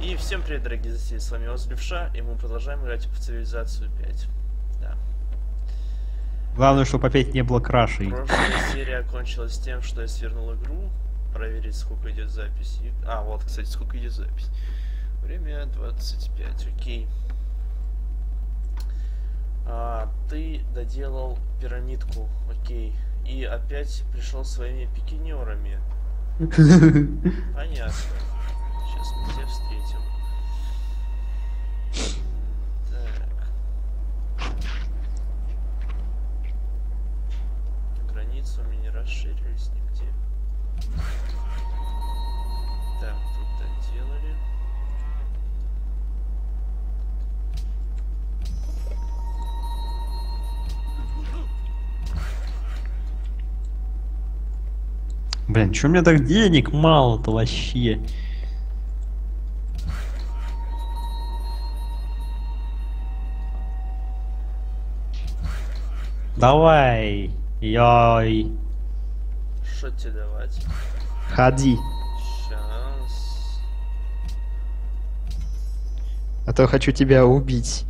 И всем привет, дорогие зрители, с вами Озлевша, и мы продолжаем играть в Цивилизацию 5. Да. Главное, чтобы опять не было крашей. Прошлая серия окончилась тем, что я свернул игру, проверить, сколько идет запись. И- А, вот, кстати, сколько идет запись. Время 25, окей. А, ты доделал пирамидку, окей. И опять пришел своими пикинерами. Понятно. Сейчас мы тебя встретим. Так. Границы у меня не расширились нигде. Так, тут доделали. Блин, чё у меня так денег мало-то вообще? Давай, яй, Что тебе давать? ходи. Сейчас. А то хочу тебя убить.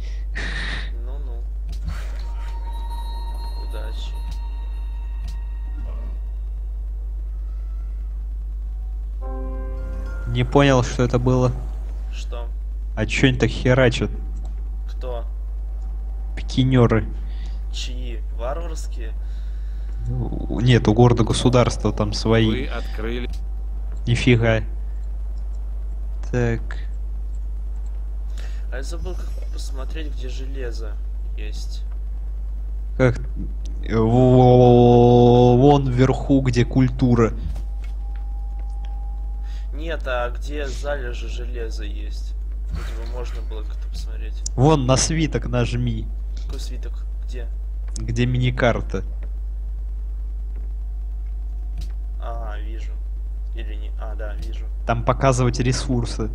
Ну-ну. Удачи. Не понял, что это было. Что? А чё они так херачат? Кто? Пикинеры. Чьи? Варварские? Нет, у города государства там Вы свои. открыли Нифига. Так. А я забыл, как посмотреть, где железо есть. Как... Во- Вон вверху, где культура. Нет, а где залежи железа есть? Вроде бы можно было как-то посмотреть. Вон на свиток нажми, Какой свиток? Где? Где мини-карта. А, вижу. Или не? А, да, вижу. Там показывать ресурсы.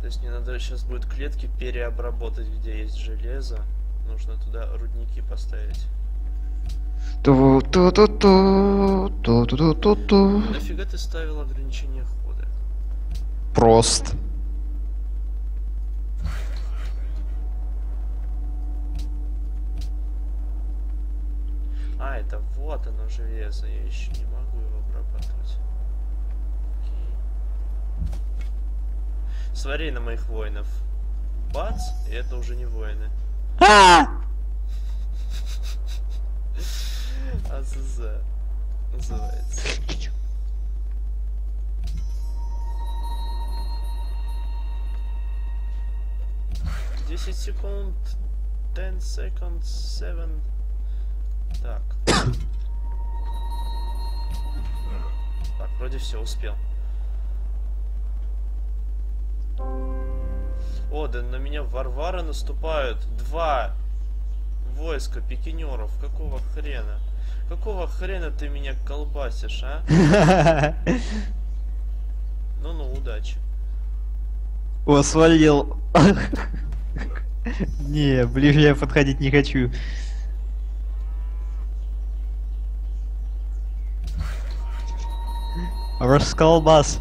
То есть мне надо сейчас будет клетки переобработать, где есть железо. Нужно туда рудники поставить. Ту-ту-ту-ту, ту-ту-ту-ту-ту. Нафига ты ставил ограничение хода? Прост. А, это вот оно железо, я еще не могу его обрабатывать. Окей. Смотри на моих воинов. Бац, и это уже не воины. АЗЗ называется. 10 секунд. 10 seconds. 7. Так. Так, вроде все, успел. О, да на меня варвары наступают. Два войска пикинеров. Какого хрена? Какого хрена ты меня колбасишь, а? Ну-ну, удачи. О, свалил. Не, ближе я подходить не хочу. Расколбас.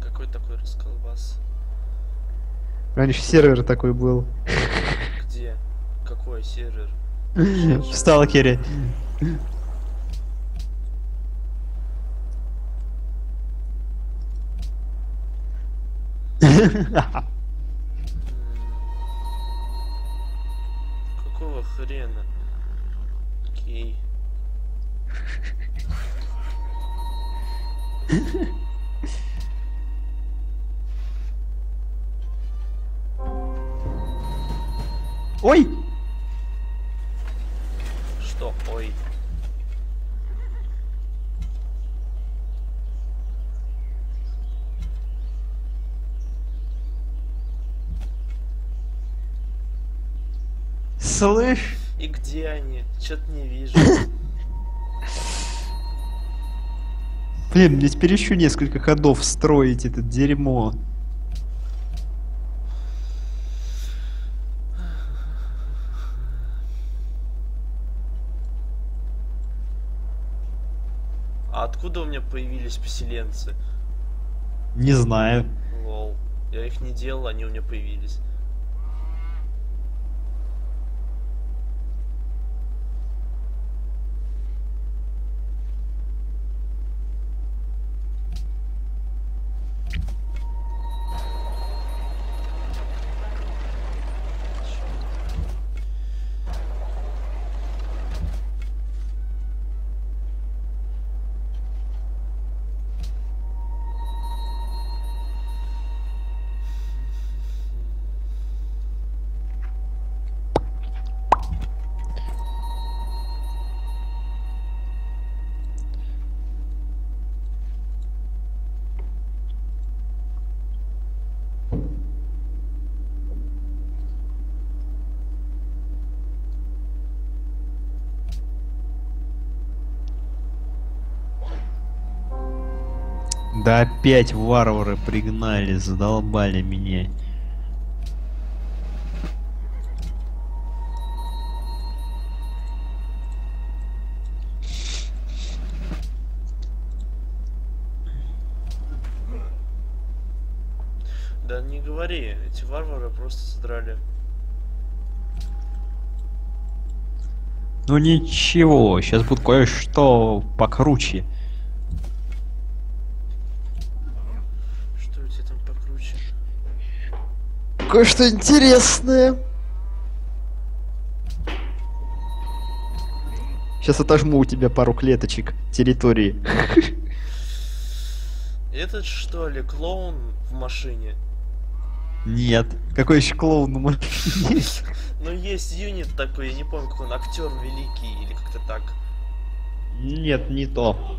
Какой такой расколбас? Раньше сервер такой был. Какой сервер? В сталкере. Какого хрена? Окей. Ой! Слышь? И где они? Чё-то не вижу. Блин, мне теперь еще несколько ходов строить это дерьмо. А откуда у меня появились поселенцы? Не знаю. Лол. Я их не делал, они у меня появились. Да опять варвары пригнали, задолбали меня. Да не говори, эти варвары просто содрали. Ну ничего, сейчас будет кое-что покруче. Что у тебя там покруче? Кое-что интересное. Сейчас отожму у тебя пару клеточек территории. Этот что ли, клоун в машине? Нет. Какой еще клоун на машине? Ну есть юнит такой, я не помню, как он, актер великий или как-то так. Нет, не то.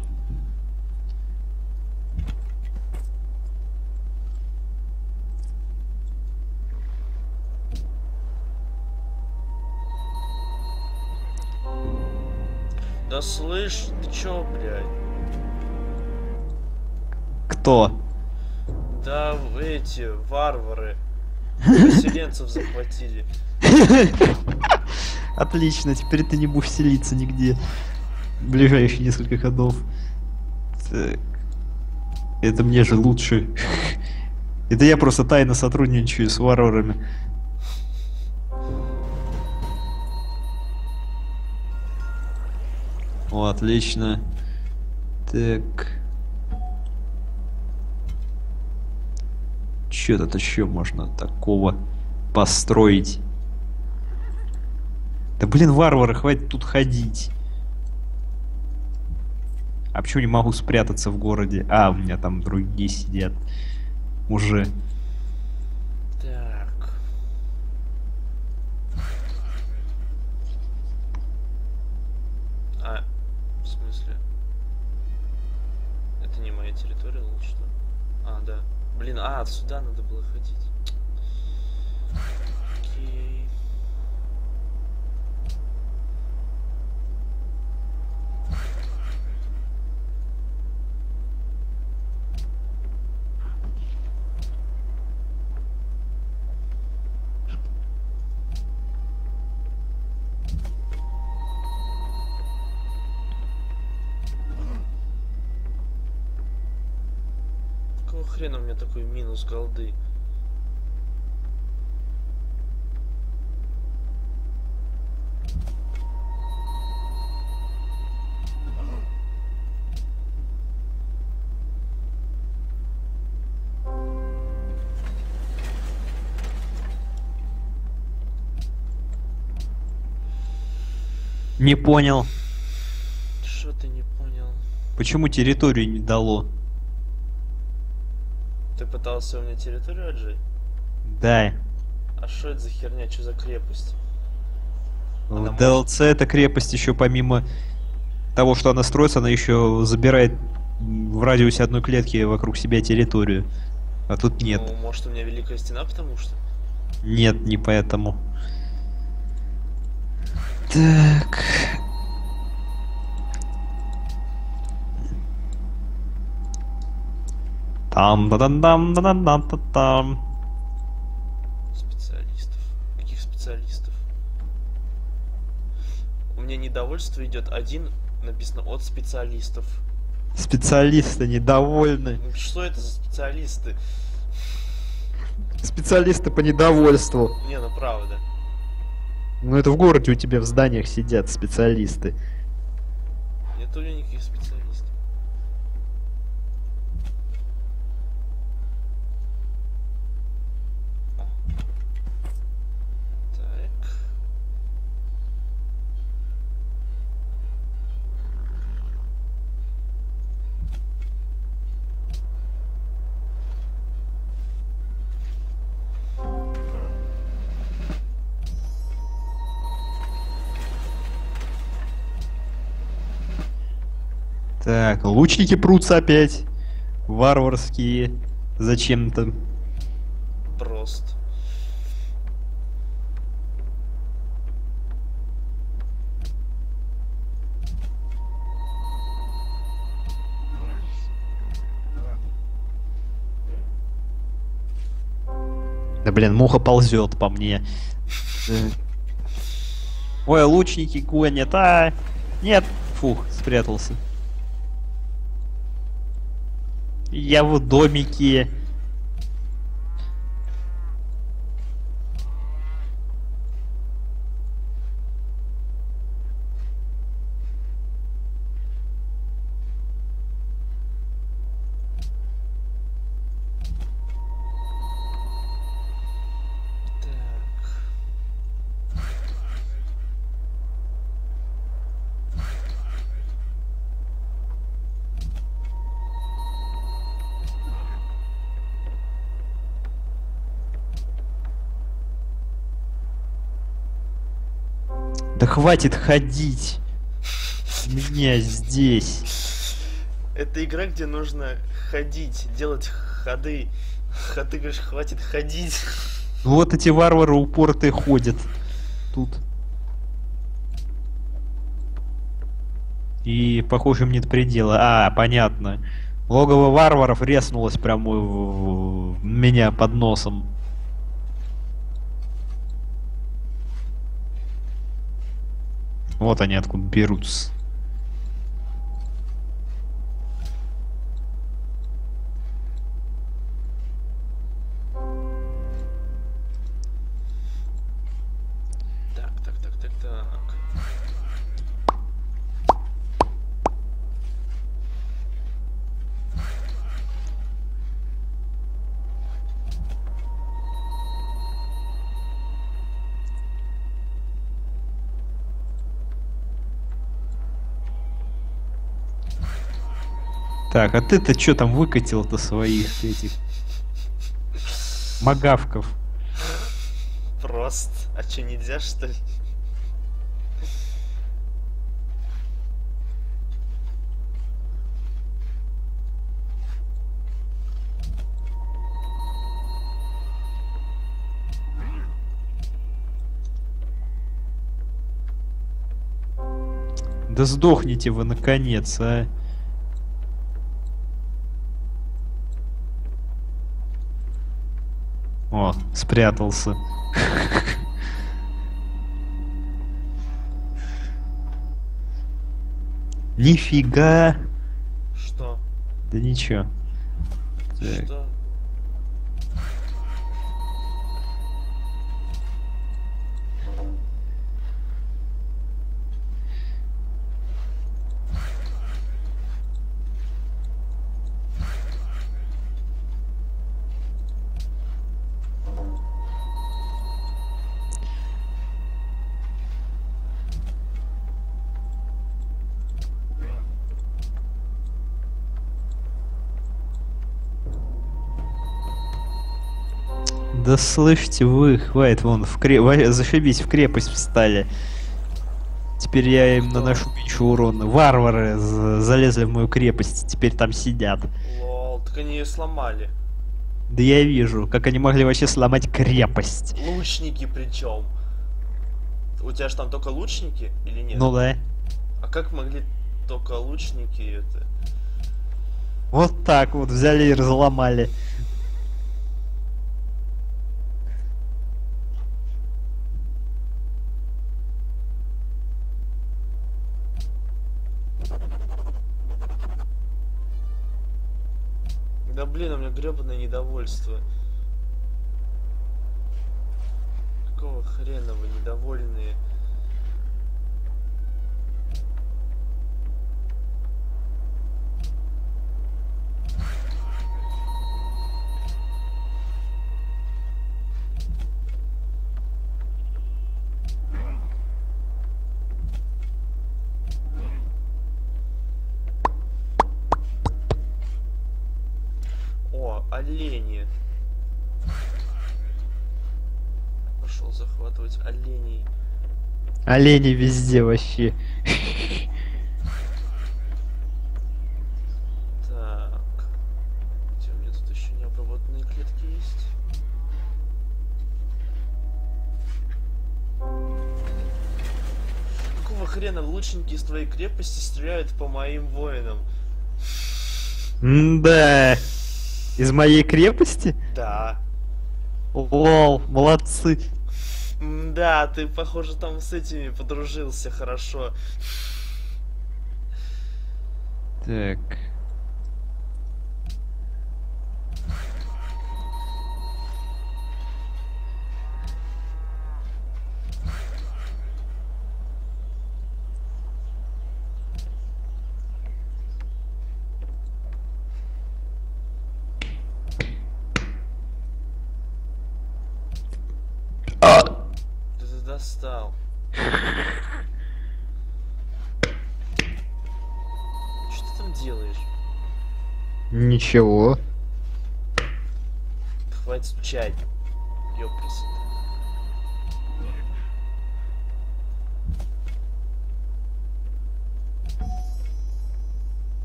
Слышь, ты чё, блядь? Кто? Да эти варвары поселенцев захватили. Отлично, теперь ты не будешь селиться нигде. В ближайшие несколько ходов. Так. Это мне же лучше. Это я просто тайно сотрудничаю с варварами. О, отлично. Так. Что тут еще можно такого построить? Да блин, варвары, хватит тут ходить. А почему не могу спрятаться в городе? А, у меня там другие сидят. Уже. Так. А, в смысле? Это не моя территория, лучше что? А, да. Блин, а, сюда надо было ходить. Минус голды? Не понял, Что ты не понял? почему территорию не дало? Пытался у меня территорию отжать? Да. А что это за херня? Что за крепость? В Она DLC эта крепость еще помимо того, что она строится, она еще забирает в радиусе одной клетки вокруг себя территорию. А тут нет. Ну, может, у меня великая стена, потому что? Нет, не поэтому. Так. Там да дам дам да дам дам та там Специалистов. Каких специалистов? У меня недовольство идет один, написано от специалистов. Специалисты недовольны. Ну, Что это за специалисты? Специалисты по недовольству. Не, ну правда. Ну это в городе у тебя в зданиях сидят специалисты. Нету ли никаких специалистов? Так, лучники прутся опять. Варварские. Зачем-то. Просто. Да блин, муха ползет по мне. Ой, лучники гонят, а! Нет! Фух, спрятался. Я в домике. Да хватит ходить. Меня здесь. Это игра, где нужно ходить, делать ходы. А ты говоришь, хватит ходить. Вот эти варвары упоротые ходят. Тут. И, похоже, им нет предела. А, понятно. Логово варваров резнулось прямо в меня под носом. Вот они откуда берутся. Так, а ты-то что там выкатил-то своих этих магавков? Просто. А что, нельзя, что ли? Да сдохните вы наконец, а. О, спрятался. Нифига. Что? Да ничего. Что? Да слышите вы, хватит, вон, в кре... во- зашибись, в крепость встали. Теперь я им наношу меньше урона. Варвары залезли в мою крепость, теперь там сидят. Лол, так они ее сломали. Да я вижу, как они могли вообще сломать крепость. Лучники причем. У тебя же там только лучники или нет? Ну да. А как могли только лучники это? Вот так вот взяли и разломали. Да блин, у меня гребаное недовольство. Какого хрена вы недовольные? Олени везде вообще. Так. Где у меня тут еще необработанные клетки есть? Какого хрена лучники из твоей крепости стреляют по моим воинам? Да. Из моей крепости? Да. Лол, молодцы. Да, ты, похоже, там с этими подружился хорошо. Так. Ничего. Хватит стучать. Ёпрст.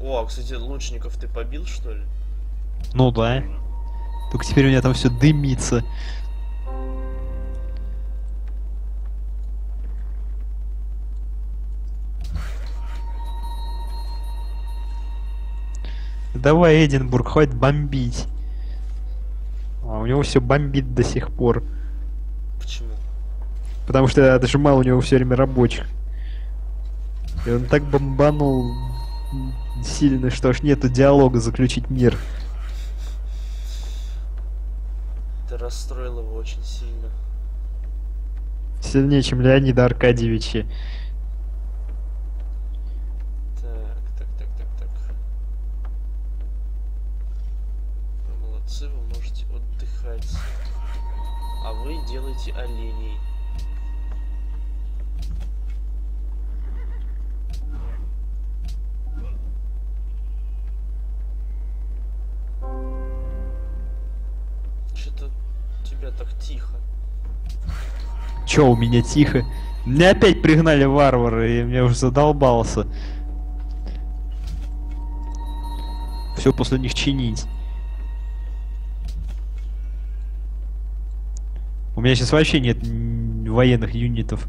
О, а, кстати, лучников ты побил, что ли? Ну да. Только теперь у меня там все дымится. Давай, Эдинбург, хватит бомбить. А у него все бомбит до сих пор. Почему? Потому что я отжимал у него все время рабочих. И он так бомбанул сильно, что аж нету диалога заключить мир. Ты расстроил его очень сильно. Сильнее, чем Леонида Аркадьевича. Так, так, так, так, так. Вы молодцы, вы можете отдыхать. А вы делаете оленей. Что-то тебя так тихо. Че у меня тихо? Мне опять пригнали варвары, и я уже задолбался. Все после них чинить. У меня сейчас вообще нет военных юнитов.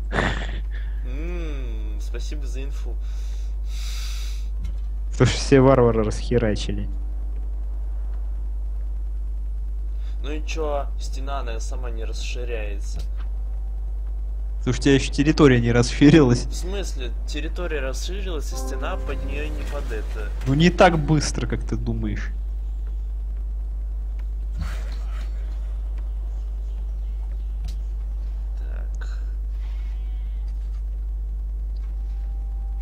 М, спасибо за инфу. Потому что все варвары расхерачили. Ну и чё, стена она сама не расширяется. Слушай, у тебя еще территория не расширилась. В смысле, территория расширилась, и стена под нее не под это. Ну не так быстро, как ты думаешь.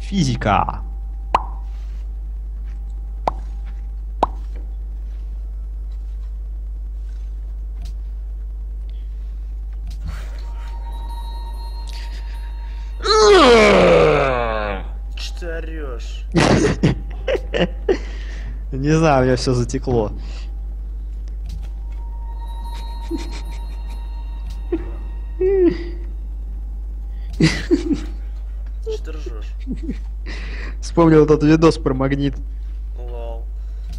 Физика. Че ты орешь? Не знаю, у меня все затекло. Вспомнил этот видос про магнит. Лол.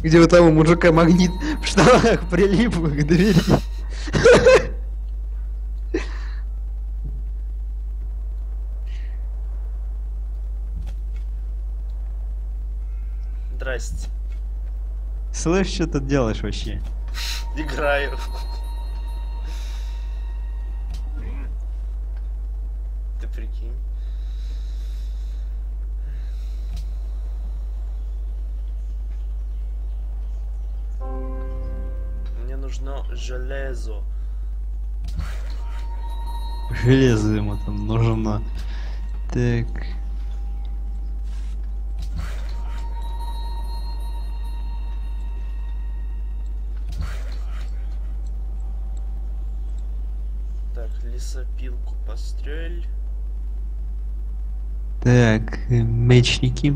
Где у того мужика магнит в штанах прилип к двери. Здрасте. Слышь, что ты делаешь вообще? Играю. Железо. Железо ему там нужно. Так. Так, лесопилку пострель. Так, мечники.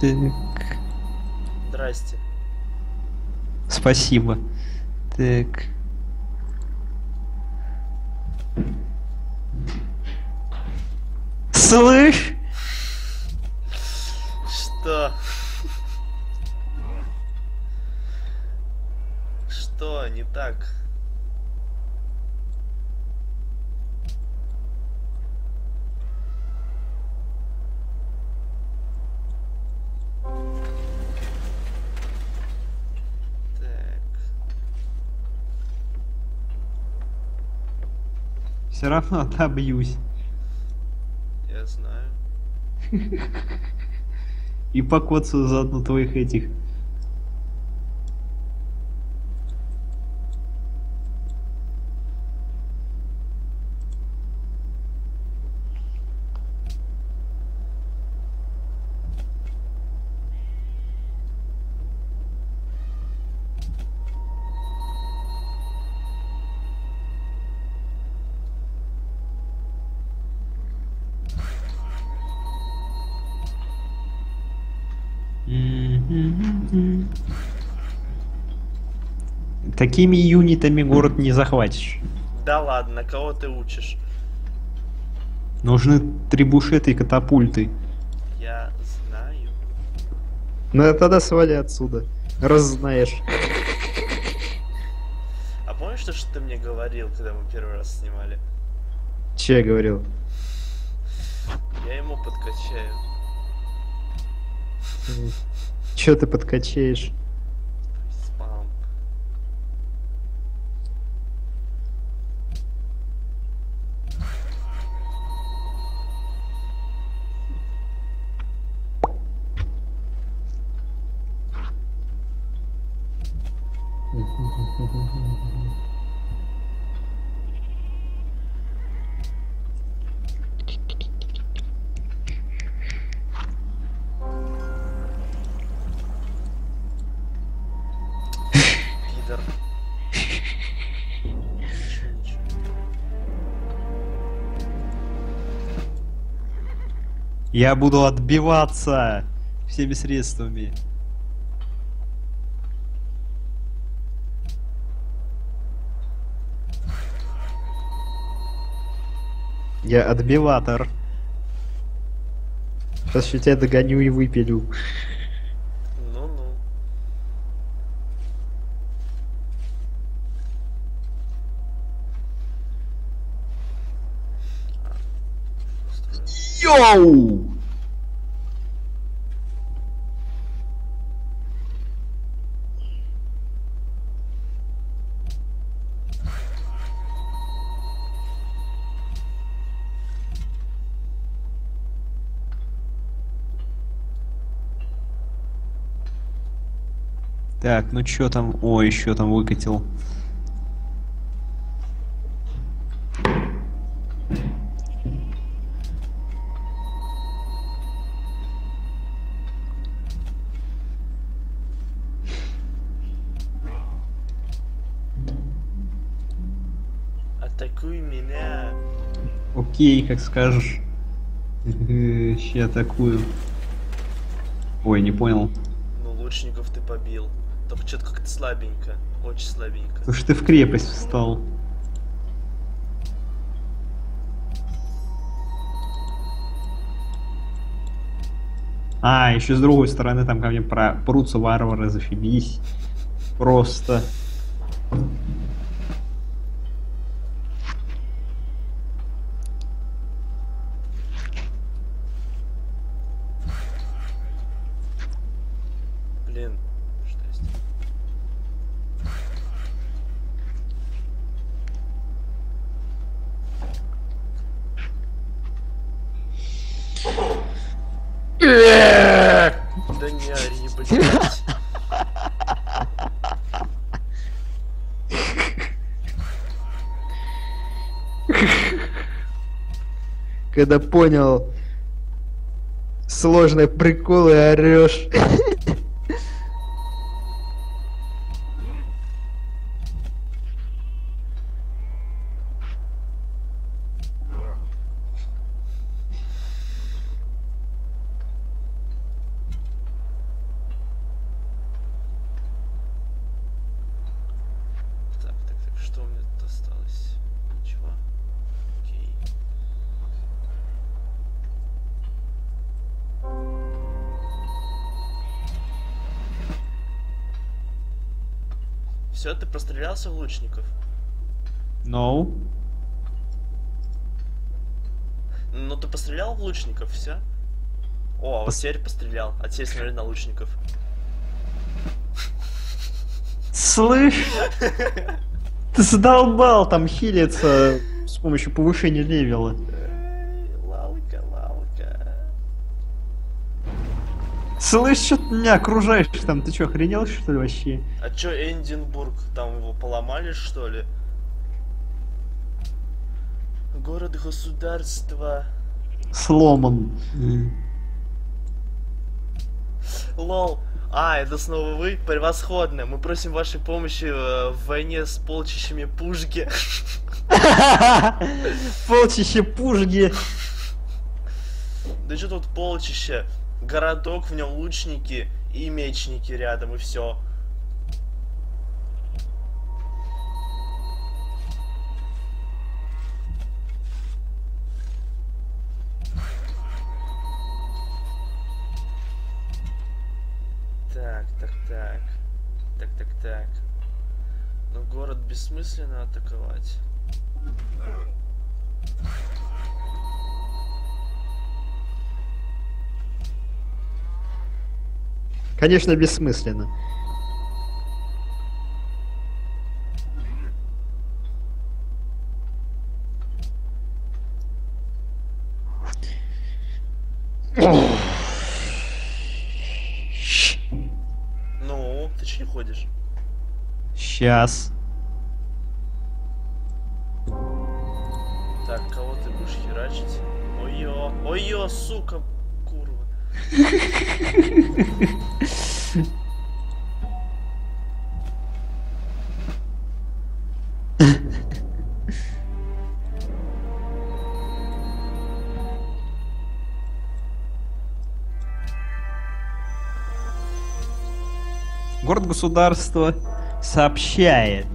Так. Здрасте. Спасибо. Так. Слышь? Что? Что не так? Все равно отобьюсь. я знаю. И покоцаю заодно твоих этих. Такими юнитами город не захватишь. Да ладно, кого ты учишь? Нужны трибушеты и катапульты. Я знаю. Ну тогда свали отсюда. Раз знаешь. А помнишь, то, что ты мне говорил, когда мы первый раз снимали? Че я говорил? Я ему подкачаю. Че ты подкачаешь? Я буду отбиваться всеми средствами. Я отбиватор. Сейчас я тебя догоню и выпилю. Ну-ну. Йоу! Так, ну чё там? О, еще там выкатил. Окей, как скажешь. Сейчас атакую. Ой, не понял. Ну, лучников ты побил. Только что-то как-то слабенько. Очень слабенько. Потому что ты в крепость встал. А, еще с другой стороны там ко мне про... прутся варвары, зафигись. Просто. Когда понял сложные приколы орешь. Все, ты прострелялся в лучников? No. Ну ты пострелял в лучников, все? О, а вот Пос- теперь пострелял. А теперь смотри на лучников. Слышь? Ты задолбал там хилиться с помощью повышения левела. Слышь, что ты меня окружаешь там? Ты что, охренел что ли вообще? А чё Эндинбург? Там его поломали, что ли? Город-государство. Сломан. Лол. А, это снова вы? Превосходно. Мы просим вашей помощи э, в войне с полчищами пушки. Полчище пужги. Да что тут полчище? Городок, в нем лучники и мечники рядом, и все. Так, так, так. Так, так, так. Но город бессмысленно атаковать. Конечно, бессмысленно. Ну, ты че не ходишь? Сейчас. Так, кого ты будешь херачить? Ой-ё, ой-ё, сука, курва. Город-государство сообщает.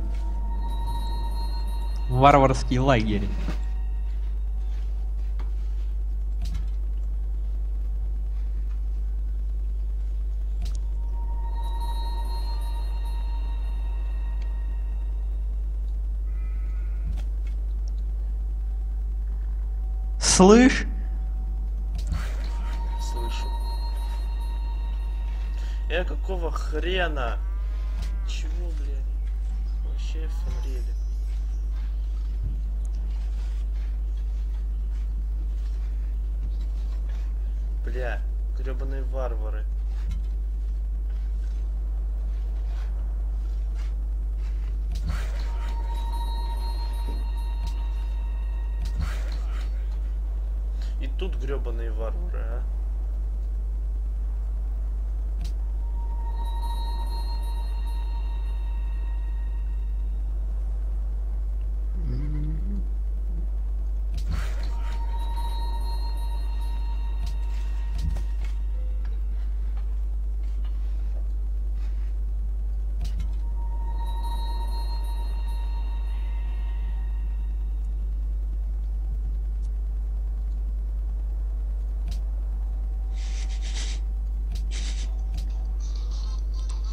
Варварский лагерь. Слышь, Слышу. Э, какого хрена? Чего, блядь? Вообще фонрели. Бля, гребаные варвары. Тут гребаные варвары, а?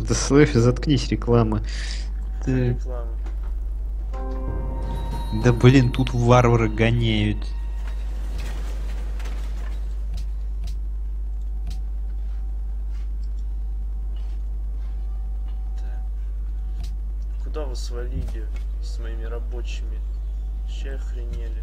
Да слышь, заткнись, реклама. ты... Реклама. Да блин, тут варвары гоняют. Куда вы свалили с моими рабочими? Че охренели?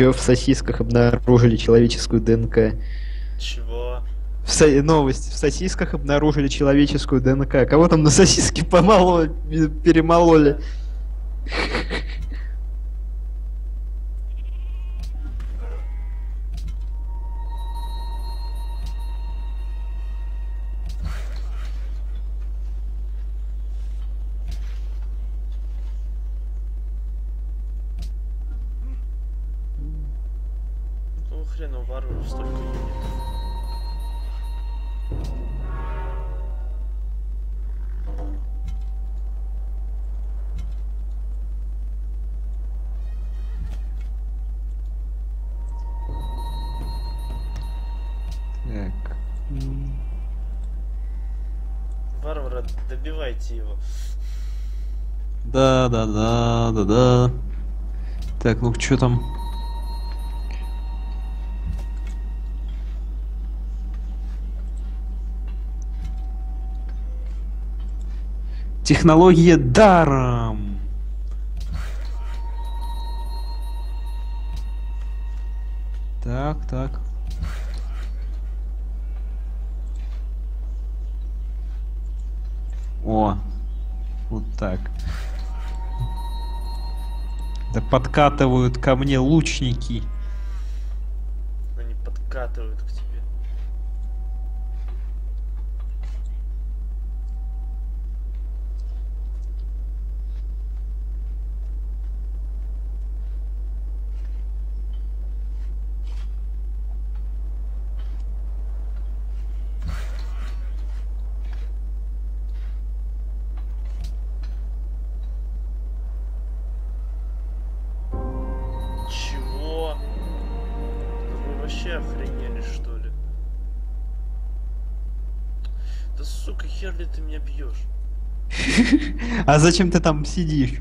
Чё в сосисках обнаружили человеческую ДНК? Чего? В со- Новость. В сосисках обнаружили человеческую ДНК. Кого там на сосиски помололи, перемололи? Да, да, да, да. Так, ну что там? Технология даром. Так, так. О, вот так. Да подкатывают ко мне лучники. Они подкатывают к тебе. Бьешь? А зачем ты там сидишь?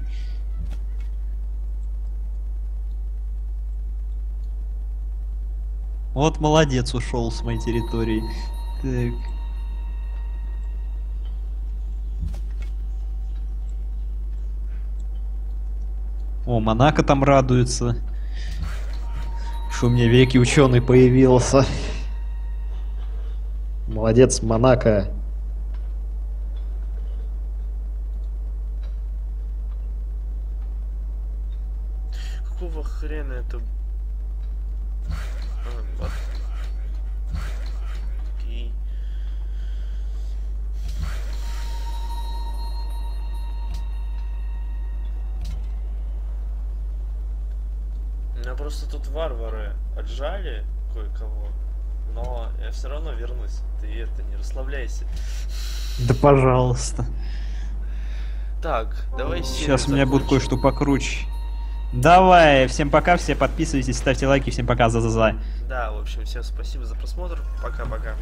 Вот молодец, ушел с моей территории. Так. О, Монако там радуется. Что у меня великий ученый появился. Молодец, Монако. Расслабляйся. Да пожалуйста. Так, давай Сейчас у меня будет кое-что покруче. Давай, всем пока, все подписывайтесь, ставьте лайки, всем пока, за-за-за. Да, в общем, всем спасибо за просмотр. Пока-пока.